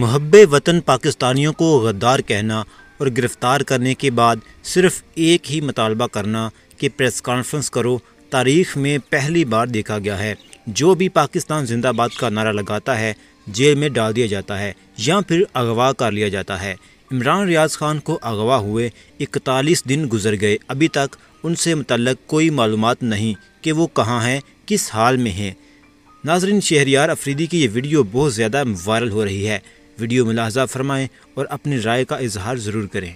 महब वतन पाकिस्तानियों को गद्दार कहना और गिरफ़्तार करने के बाद सिर्फ़ एक ही मतालबा करना कि प्रेस कॉन्फ्रेंस करो, तारीख में पहली बार देखा गया है। जो भी पाकिस्तान जिंदाबाद का नारा लगाता है, जेल में डाल दिया जाता है या फिर अगवा कर लिया जाता है। इमरान रियाज खान को अगवा हुए इकतालीस दिन गुजर गए। अभी तक उनसे मुतलक कोई मालूम नहीं कि वो कहाँ हैं, किस हाल में हैं। नाजरीन शहरियार अफरीदी की ये वीडियो बहुत ज़्यादा वायरल हो रही है। वीडियो मुलाजा फरमाएँ और अपनी राय का इजहार ज़रूर करें